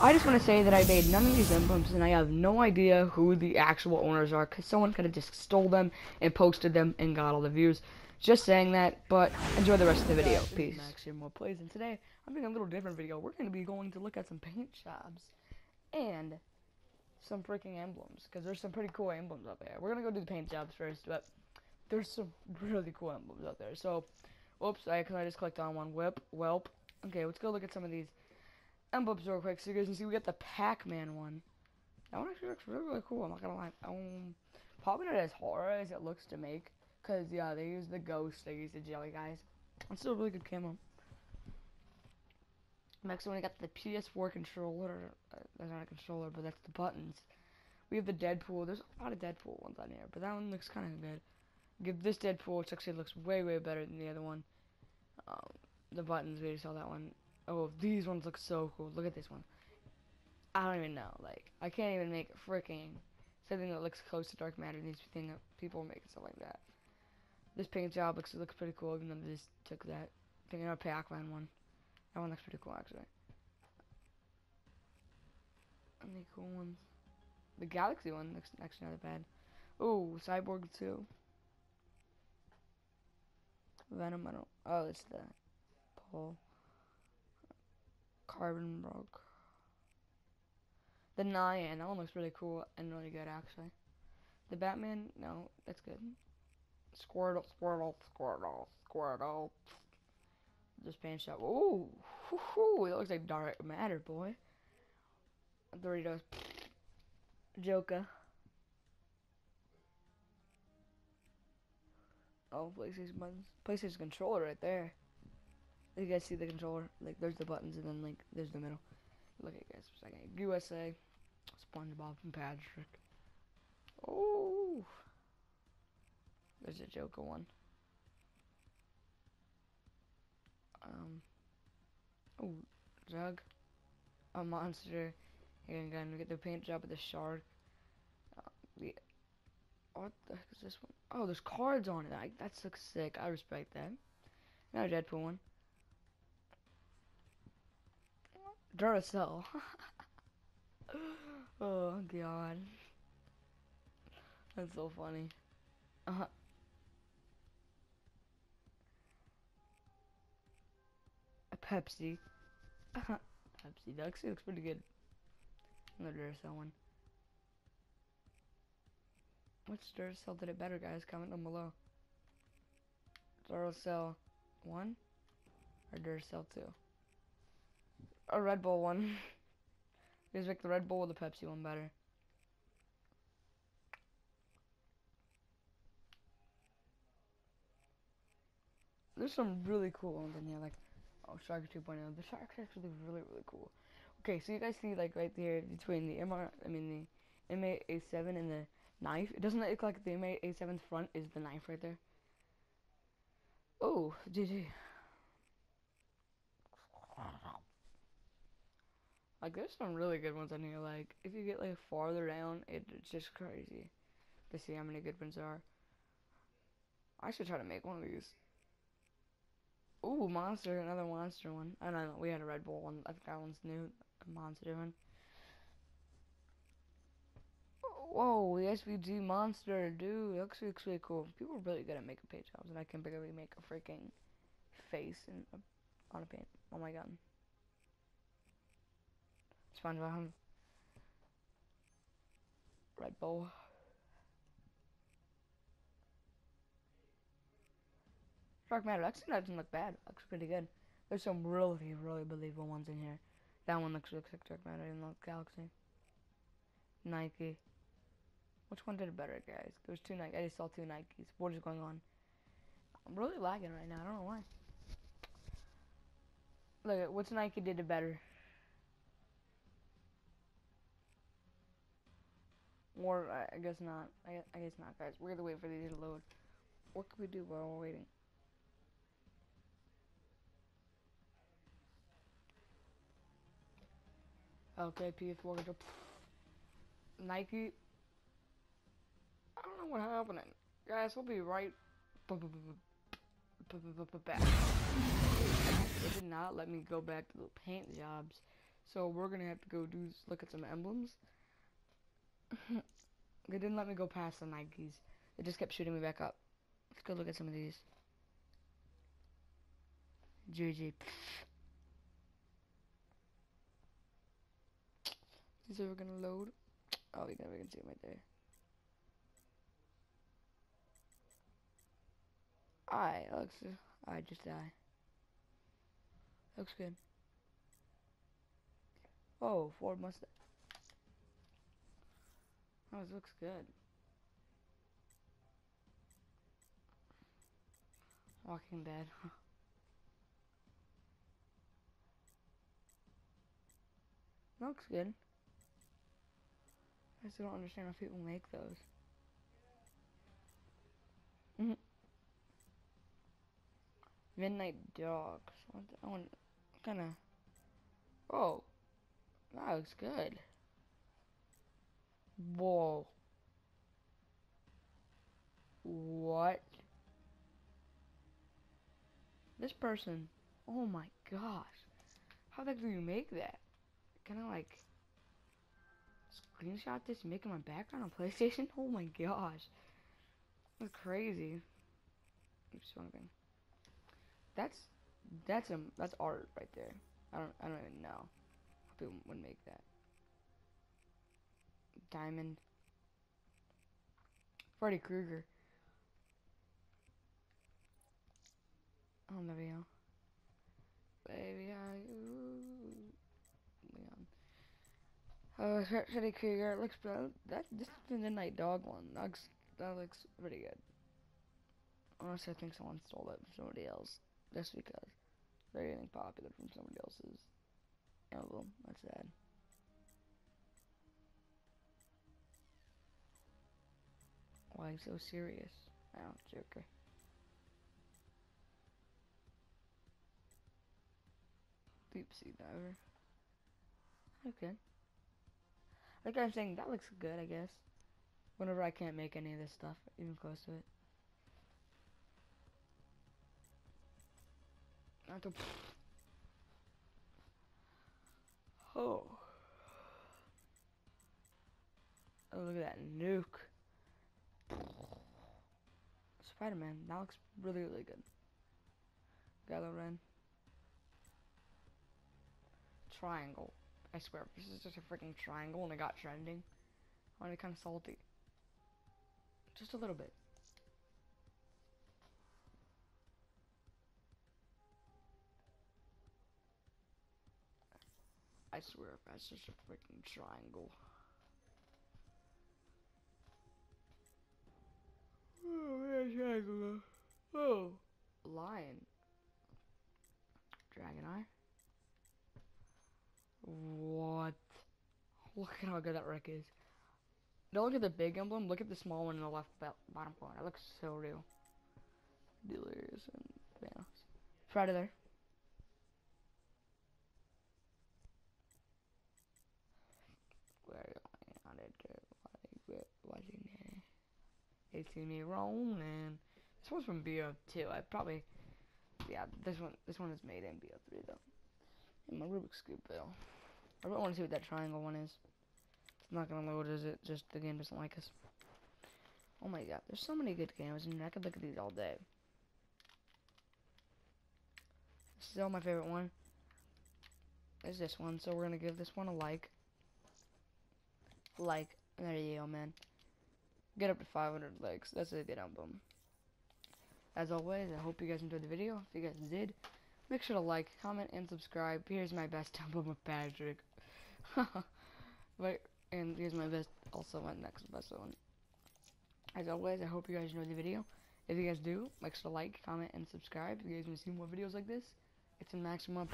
I just want to say that I made none of these emblems and I have no idea who the actual owners are because someone could have just stole them and posted them and got all the views. Just saying that, but enjoy the rest of the video. Peace. Max here, more plays, and today I'm doing a little different video. We're going to be going to look at some paint jobs and some freaking emblems because there's some pretty cool emblems out there. We're going to go do the paint jobs first, but there's some really cool emblems out there. So, oops, I, cause I just clicked on one. Whip, whelp. Okay, let's go look at some of these emblems real quick so you guys can see we got the Pac-Man one. That one actually looks really, really cool. I'm not gonna lie. Um, probably not as horror as it looks to make. Cause yeah, they use the ghost, they use the jelly guys. It's still a really good camo. Next one, we got the PS4 controller. Uh, that's not a controller, but that's the buttons. We have the Deadpool. There's a lot of Deadpool ones on here, but that one looks kind of good. Give this Deadpool, which actually looks way, way better than the other one. Um, the buttons, we saw that one. Oh, these ones look so cool. Look at this one. I don't even know. Like, I can't even make freaking something that looks close to Dark Matter. These things that people making stuff like that. This paint job looks looks pretty cool, even though they just took that. Thinking of Pac-Man one. That one looks pretty cool, actually. Any cool ones? The Galaxy one looks actually not bad. Oh, Cyborg 2. Venom, I don't. Oh, it's the Paul. Carbon Broke. The Nyan, that one looks really cool and really good, actually. The Batman, no, that's good. Squirtle, Squirtle, Squirtle, Squirtle. Just paint shop. Ooh, whoo, it looks like dark matter, boy. Doritos. Joker. Oh, PlayStation buttons. PlayStation controller right there. You guys see the controller? Like, there's the buttons, and then, like, there's the middle. Look at guys for a second. USA. SpongeBob and Patrick. Oh. There's a Joker one. Um. Oh, Jug. A monster. And again, we get the paint job with the shark. Uh, what the heck is this one? Oh, there's cards on it. I, that looks sick. I respect that. Now Deadpool one. Duracell. oh god. That's so funny. Uh -huh. A Pepsi. Uh -huh. Pepsi. That actually looks pretty good. Another Duracell one. Which Duracell did it better, guys? Comment down below. Duracell 1 or Duracell 2? A Red Bull one. guys like the Red Bull or the Pepsi one better? There's some really cool ones in here, like, oh, Shark 2.0. The Shark's actually really, really cool. Okay, so you guys see, like, right there, between the MR, I mean, the M8A7 and the knife. It doesn't look like the M8A7's front is the knife right there. Oh, GG. Like, there's some really good ones on here. Like, if you get, like, farther down, it, it's just crazy to see how many good ones there are. I should try to make one of these. Ooh, monster, another monster one. I know, we had a Red Bull one. I think that one's new. A monster one. Whoa, the SVG monster, dude, looks, looks really cool. People are really good at making paint jobs, and I can barely make a freaking face in on a paint. Oh my god. SpongeBob. Red Bull. Dark Matter, actually doesn't look bad. Looks pretty good. There's some really, really believable ones in here. That one looks, looks like Dark Matter in the Galaxy. Nike. Which one did it better, guys? There's two Nike. I just saw two Nikes. What is going on? I'm really lagging right now. I don't know why. Look at which Nike did it better. Or I guess not. I, I guess not, guys. We're gonna wait for these to load. What can we do while we're waiting? Okay, PS4 control. Nike. I don't know what's happening. Guys, we'll be right back. It did not let me go back to the paint jobs. So we're gonna have to go do look at some emblems. they didn't let me go past the Nikes. They just kept shooting me back up. Let's go look at some of these. GG. These are gonna load. Oh, can, we can see them right there. Alright, looks. Alright, just die. Looks good. Oh, Ford Mustang. Oh, this looks good. Walking Dead. looks good. I still don't understand how people make those. Mm -hmm. Midnight Dogs. I want kind of. Oh, that looks good. Whoa. What? This person. Oh my gosh. How the heck do you make that? Can I like screenshot this making my background on PlayStation? Oh my gosh. That's crazy. That's that's a that's art right there. I don't I don't even know people would make that. Diamond. Freddy Krueger. There we go. Baby, I. Oh, Freddy Krueger. Looks. That this is the Midnight Dog one. That looks that looks pretty good. Honestly, I think someone stole it from somebody else. Just because they're getting popular from somebody else's album. That's sad. Why are you so serious? Oh, Joker. Deep sea diver. Okay. Like I'm saying, that looks good, I guess. Whenever I can't make any of this stuff, even close to it. Not to. Oh. Oh, look at that nuke. Spider-Man, that looks really, really good. Kylo Ren. Triangle. I swear, this is just a freaking triangle and it got trending. I'm kind of salty. Just a little bit. I swear, that's just a freaking triangle. Oh. Oh, lion. Dragon eye. What? Look at how good that wreck is. Don't look at the big emblem, look at the small one in the left bottom corner. It looks so real. Delirious and Thanos. Predator. Where 18 me wrong, and this one's from BO2. I probably, yeah, this one, this one is made in BO3 though. In my Rubik's Cube bill. I really want to see what that triangle one is. It's not gonna load, is it? Just the game doesn't like us. Oh my god, there's so many good games, and I could look at these all day. Still, my favorite one is this one, so we're gonna give this one a like. Like, there you go, man. Get up to 500 likes. That's a good album. As always, I hope you guys enjoyed the video. If you guys did, make sure to like, comment, and subscribe. Here's my best album of Patrick. but, and here's my best, also my next best one. As always, I hope you guys enjoyed the video. If you guys do, make sure to like, comment, and subscribe. If you guys want to see more videos like this, it's a maximum.